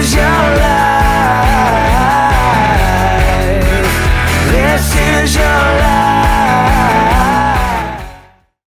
Yeah.